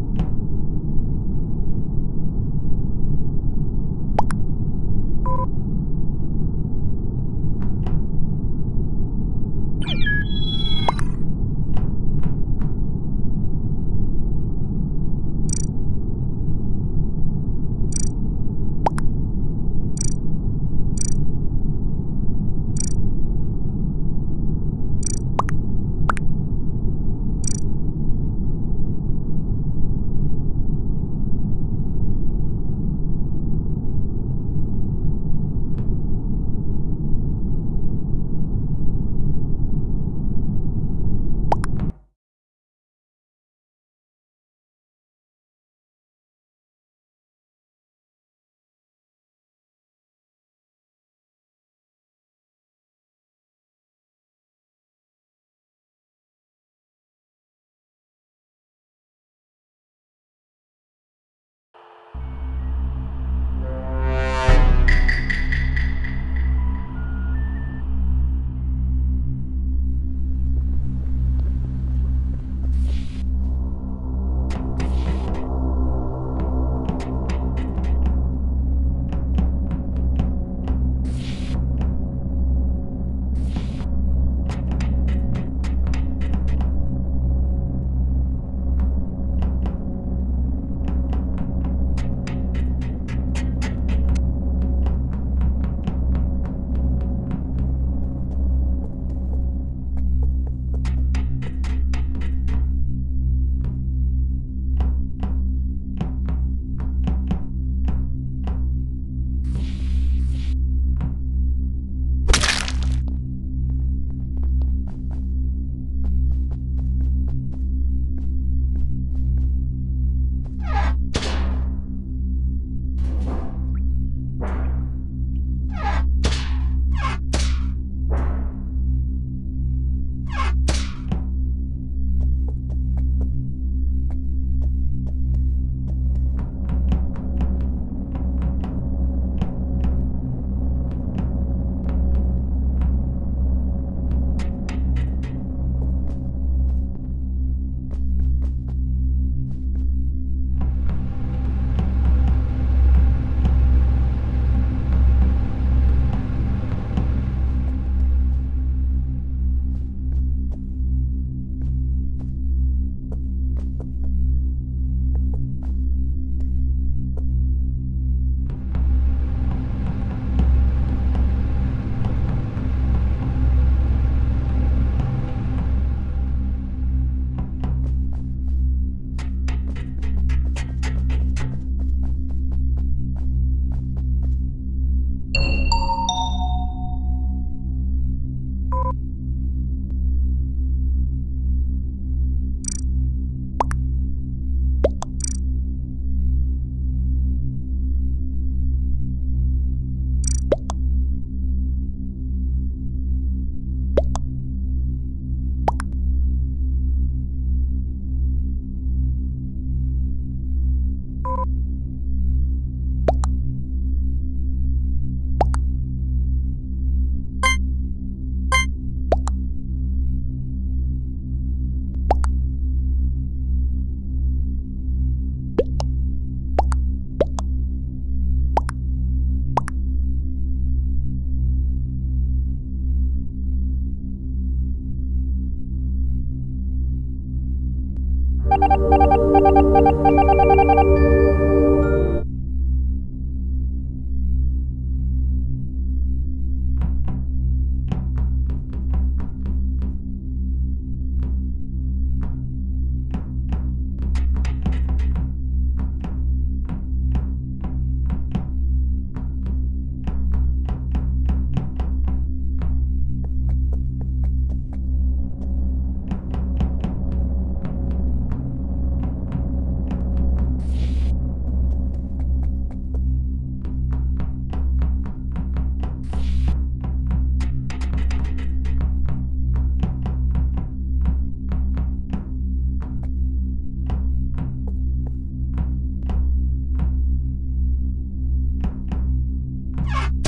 you. Ha ha!